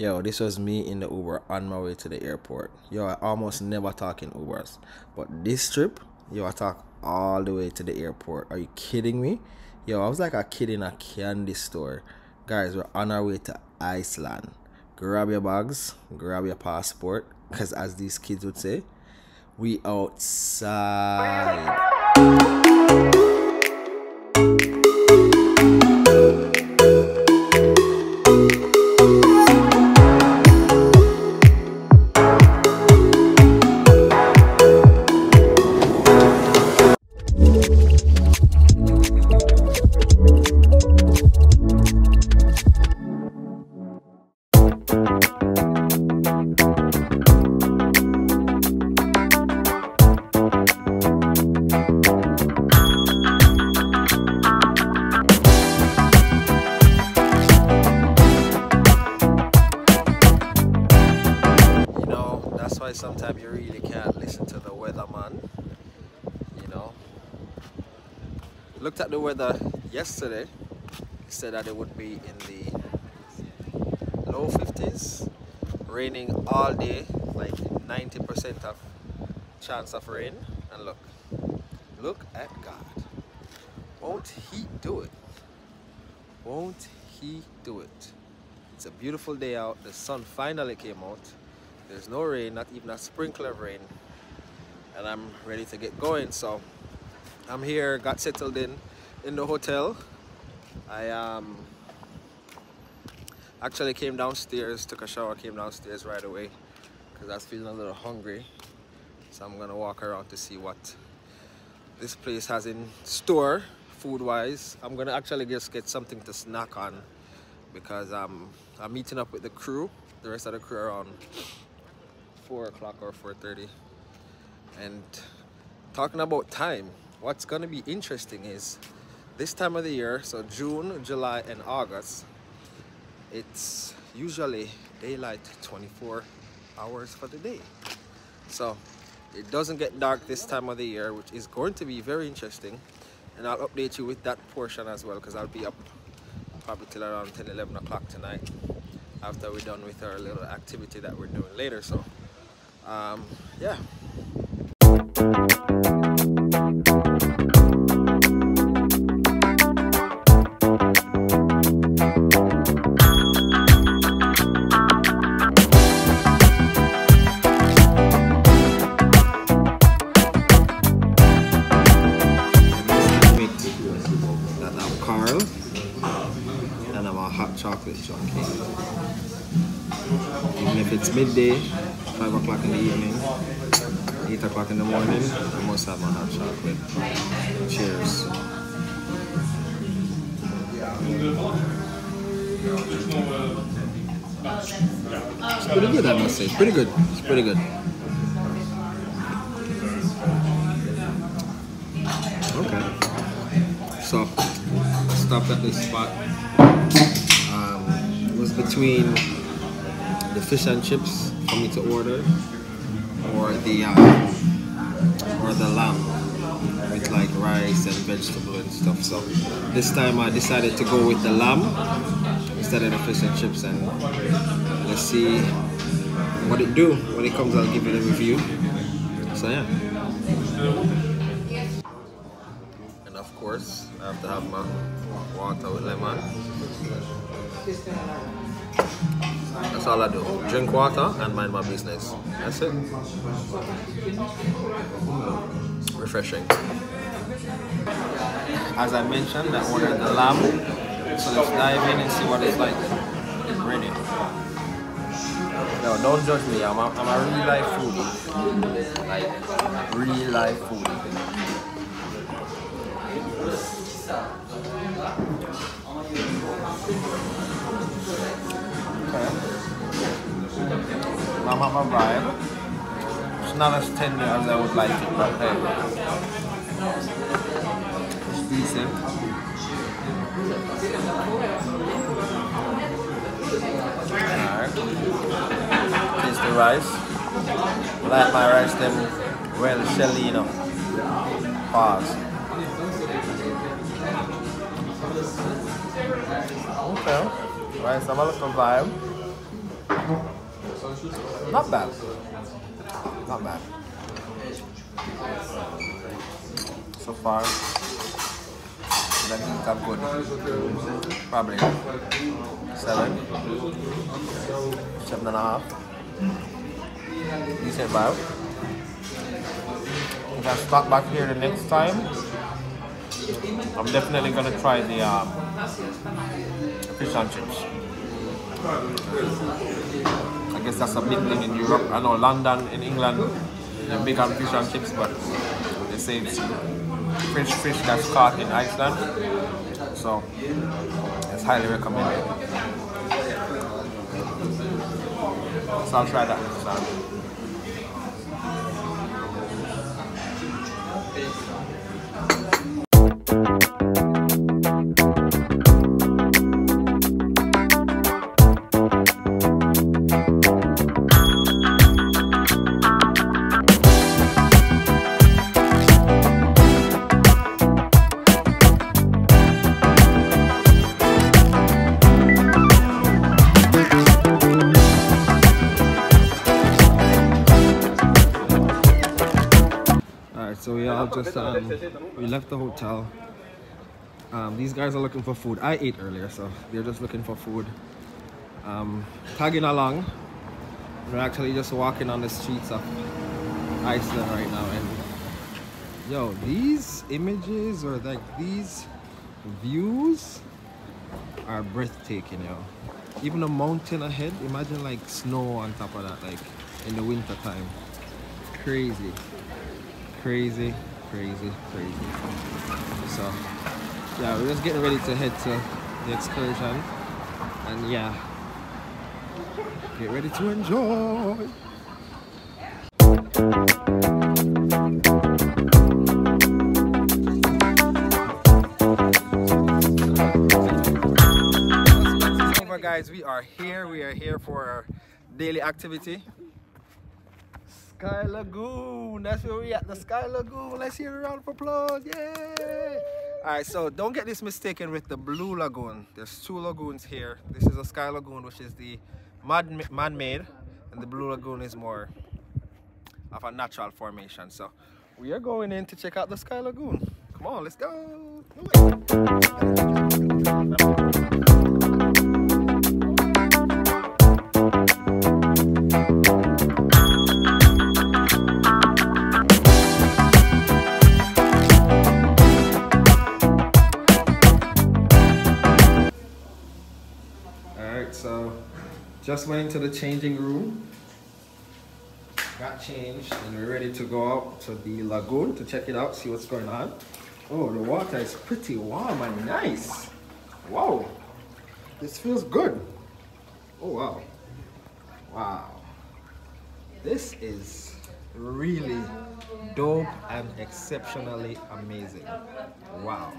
Yo, this was me in the Uber on my way to the airport. Yo, I almost never talk in Ubers. But this trip, yo, I talk all the way to the airport. Are you kidding me? Yo, I was like a kid in a candy store. Guys, we're on our way to Iceland. Grab your bags, grab your passport, because as these kids would say, we outside. Looked at the weather yesterday. It said that it would be in the low 50s, raining all day, like 90% of chance of rain. And look, look at God. Won't He do it? Won't He do it? It's a beautiful day out. The sun finally came out. There's no rain, not even a sprinkle of rain. And I'm ready to get going. So I'm here, got settled in in the hotel. I um actually came downstairs, took a shower, came downstairs right away because I was feeling a little hungry. So I'm gonna walk around to see what this place has in store food wise. I'm gonna actually just get something to snack on because um, I'm meeting up with the crew, the rest of the crew around four o'clock or 4.30 and talking about time what's to be interesting is this time of the year so june july and august it's usually daylight 24 hours for the day. So it doesn't get dark this time of the year which is going to be very interesting and i'll update you with that portion as well because i'll be up probably till around 10 11 o'clock tonight after we're done with our little activity that we're doing later so um, yeah Chocolate junkie. Even if it's midday, 5 o'clock in the evening, 8 o'clock in the morning, I must have my hot chocolate. Cheers. It's pretty good, I must say. It's pretty good. It's pretty good. Okay. So, I stopped at this spot. Um, between the fish and chips for me to order, or the uh, or the lamb with like rice and vegetable and stuff. So this time I decided to go with the lamb instead of the fish and chips, and let's see what it do when it comes. I'll give it a review. So yeah. And of course, I have to have my water with lemon. That's all I do. Drink water and mind my business. That's it. Refreshing. As I mentioned, I ordered the lamb. So let's dive in and see what it's like. Ready. No, don't judge me. I'm a, I'm a real life foodie. Like, real life foodie. I'm on my vibe. It's not as tender as I would like it, but hey. It's decent. Alright. Taste the rice. Like my rice them well shelly, you know. Pause. Okay. Rice, I'm a little vibe. Not bad. Not bad. So far, meat are good. Probably seven, seven and a half. Decent vibe. If I stop back here the next time, I'm definitely gonna try the um, fish and chips. I guess that's a big thing in Europe. I know London, in England, they're big on fish and chips, but they say it's fresh fish that's caught in Iceland. So it's highly recommended. So I'll try that next time. The hotel. Um, these guys are looking for food. I ate earlier, so they're just looking for food. Um, tagging along. We're actually just walking on the streets of Iceland right now, and yo, these images or like these views are breathtaking, yo. Even the mountain ahead, imagine like snow on top of that, like in the winter time. Crazy crazy crazy crazy. So yeah we're just getting ready to head to the excursion. And yeah get ready to enjoy. Guys we are here. We are here for our daily activity Sky Lagoon. That's where we at, the Sky Lagoon. Let's hear a round of applause. Yay! All right, so don't get this mistaken with the Blue Lagoon. There's two lagoons here. This is a Sky Lagoon, which is the man-made, and the Blue Lagoon is more of a natural formation. So we are going in to check out the Sky Lagoon. Come on, let's go. Just went into the changing room. Got changed and we're ready to go out to the lagoon to check it out, see what's going on. Oh, the water is pretty warm and nice. Wow. This feels good. Oh, wow. Wow. This is really dope and exceptionally amazing. Wow.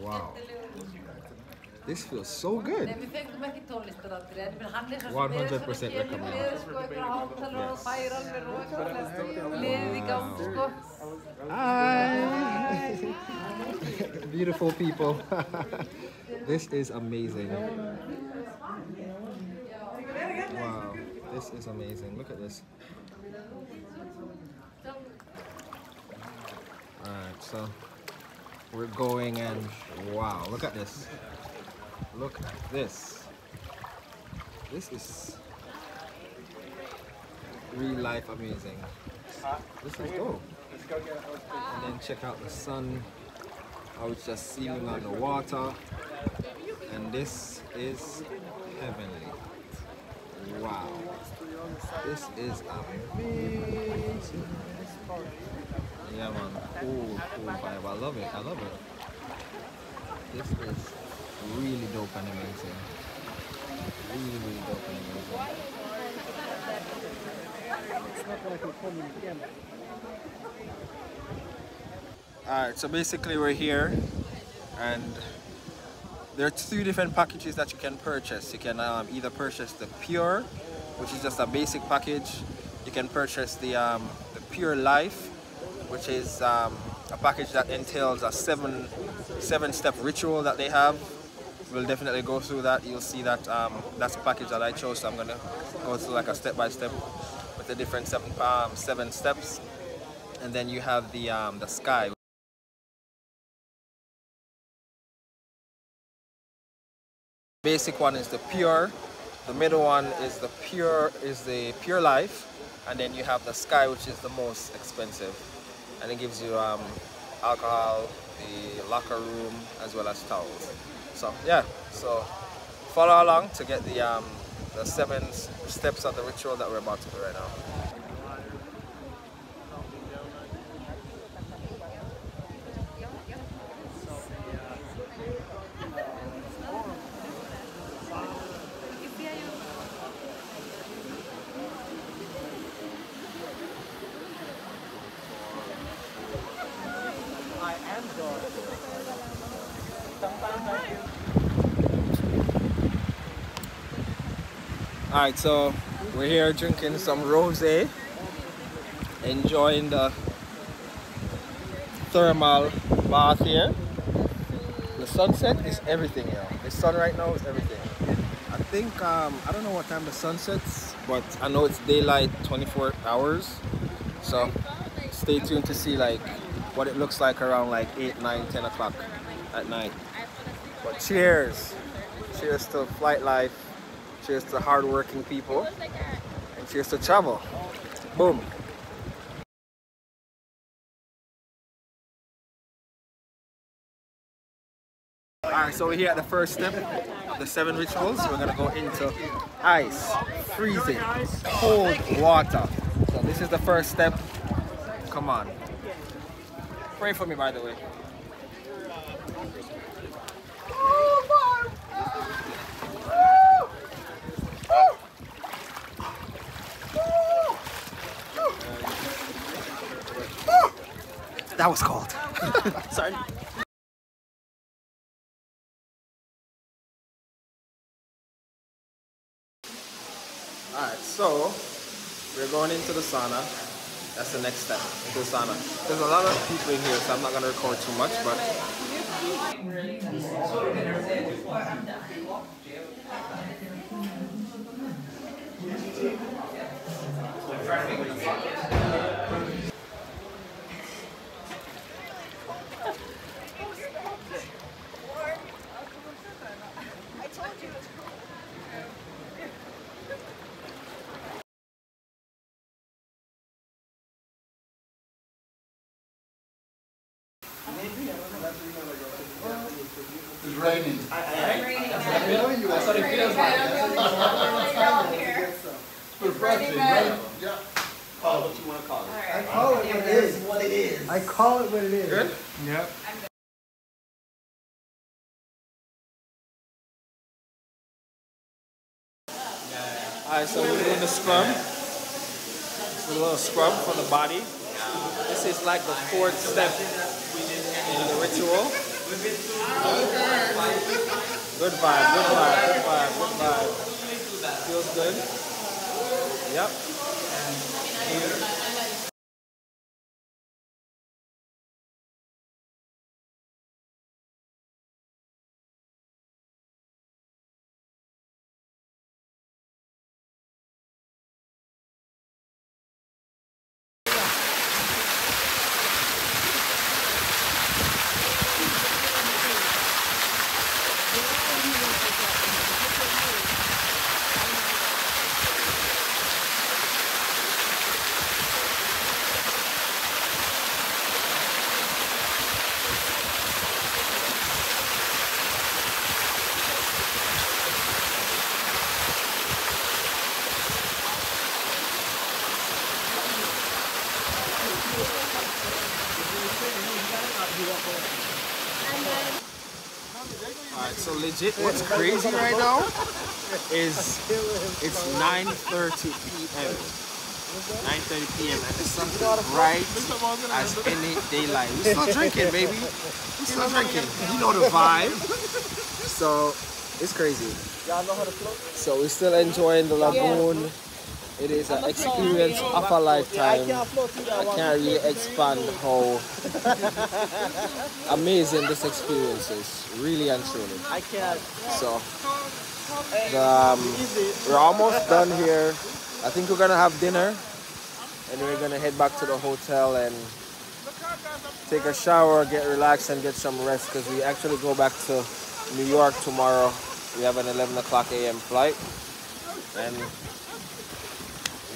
Wow. This feels so good. 100% recommend. Hi! Beautiful people. this is amazing. Wow, this is amazing. Look at this. Alright, so we're going and wow, look at this. Look at this. This is real life amazing. This is dope. And then check out the sun, how it's just seeming on the water. And this is heavenly. Wow. This is amazing. Yeah man, cool, cool vibe. I love it, I love it. This is really dope and amazing. Really, really dope and amazing. Alright, so basically we're here and there are two different packages that you can purchase. You can um, either purchase the Pure, which is just a basic package. You can purchase the, um, the Pure Life, which is um, a package that entails a seven seven step ritual that they have we'll definitely go through that. You'll see that um, that's a package that I chose, so I'm gonna go through like a step by step with the different seven um, seven steps, and then you have the um, the sky. Basic one is the pure, the middle one is the pure is the pure life, and then you have the sky, which is the most expensive, and it gives you um, alcohol, the locker room, as well as towels. So yeah, so follow along to get the um, the seven steps of the ritual that we're about to do right now. So we're here drinking some rosé, enjoying the thermal bath here. The sunset is everything, yo. The sun right now is everything. I think um, I don't know what time the sun sets, but I know it's daylight 24 hours. So stay tuned to see like what it looks like around like 8, 9, 10 o'clock at night. But cheers! Cheers to flight life. Cheers to hardworking people. And cheers to travel. Boom. Alright, so we're here at the first step of the seven rituals. We're gonna go into ice, freezing, cold water. So this is the first step. Come on. Pray for me by the way. That was cold. Sorry. Alright, so we're going into the sauna. That's the next step, into the sauna. There's a lot of people in here, so I'm not going to record too much, but... It's raining. That's what it feels like. Refreshing, right? Yeah. Call it what you want to call it. I call it what it is. what it is. I call it what it is. Good? Yep. Alright, so we're doing the scrub. It's a little scrub for the body. This is like the fourth step in the ritual. Good vibe, good vibe, good vibe, good vibe. Feels good. Yep. Alright, so legit, what's crazy right now is it's 9.30 p.m. 9.30 p.m. and the sun is bright as any daylight. We're still drinking, baby. We're still drinking. You know the vibe. So, it's crazy. So we're still enjoying the lagoon. It is an experience of a lifetime. I can't really expand how amazing this experience is, really and truly. I can't. So, the, um, we're almost done here. I think we're gonna have dinner, and we're gonna head back to the hotel and take a shower, get relaxed, and get some rest because we actually go back to New York tomorrow. We have an 11 o'clock a.m. flight, and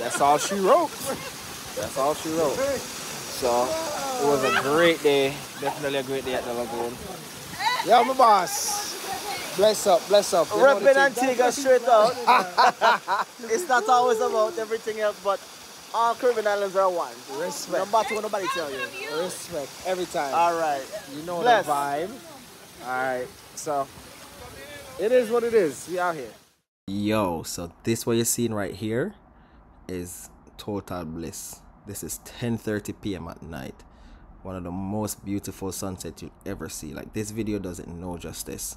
that's all she wrote. That's all she wrote. So it was a great day, definitely a great day at the lagoon. Yeah, my boss. Bless up, bless up. You Repping. Antigua straight out. it's not always about everything else, but all Caribbean islands are one. No Respect, matter what nobody tell you. respect every time. All right. You know Bless. the vibe. Alright, so it is what it is. We out here. Yo, so this what you're seeing right here is total bliss. This is 10:30 p.m. at night. One of the most beautiful sunsets you'll ever see. Like this video doesn't know justice.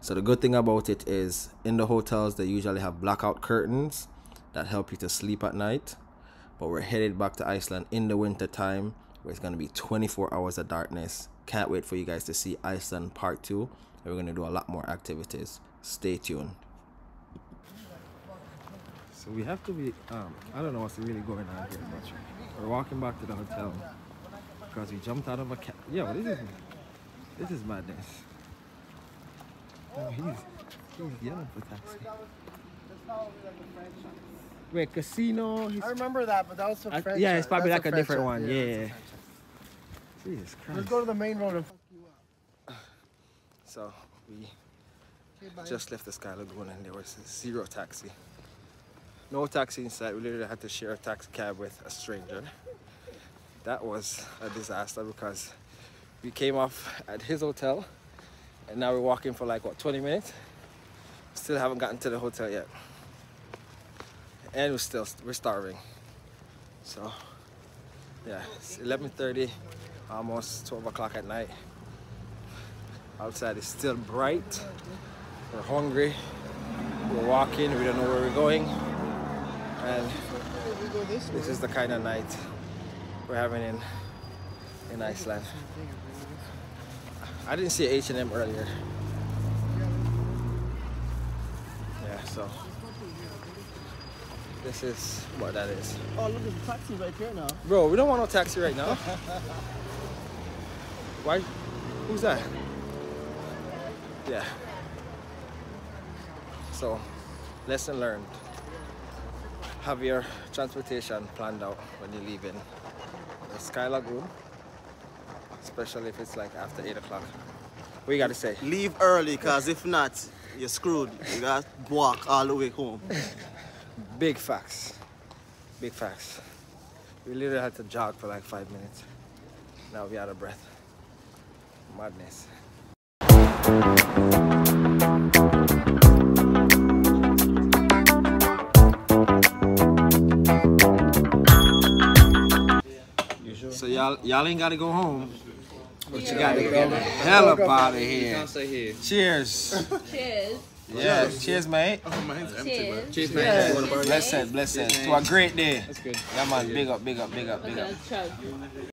So the good thing about it is in the hotels they usually have blackout curtains that help you to sleep at night. But we're headed back to Iceland in the winter time where it's gonna be 24 hours of darkness. Can't wait for you guys to see Iceland part two. We're gonna do a lot more activities. Stay tuned. So we have to be um I don't know what's really going on here, but we're walking back to the hotel because we jumped out of a cab. Yeah, this is this is madness. Oh, he's he's yelling for taxi. Wait, casino. He's, I remember that, but that was a French. yeah, it's probably that's like a French different one. a Yeah. One. Jesus Let's go to the main road and fuck you up. So we Okay, just left the Sky Lagoon and there was zero taxi. No taxi inside. We literally had to share a taxi cab with a stranger. That was a disaster because we came off at his hotel and now we're walking for like what 20 minutes. Still haven't gotten to the hotel yet. And we're still we're starving. So yeah, it's 11:30, almost 12 o'clock at night. Outside is still bright. We're hungry. We're walking. We don't know where we're going. And this this is the kind of night we're having in in Iceland. I didn't see H&M earlier. Yeah, so this is what that is. Oh, look at the taxi right here now. Bro, we don't want no taxi right now. Why? Who's that? Yeah. So, lesson learned. Have your transportation planned out when you leave in the Sky Lagoon, especially if it's like after 8 o'clock. What you gotta say? Leave early, cause if not, you're screwed. You got to walk all the way home. Big facts. Big facts. We literally had to jog for like five minutes. Now we out of breath. Madness. Y'all y'all ain't gotta go home. But you gotta get the hell up out of here. Cheers. Cheers. Yeah, cheers, mate. Oh, cheers. Cheers, Blessed, blessed. To a great day. That's good. Yeah, man. Big up, big up, big up, big up. Okay, chug.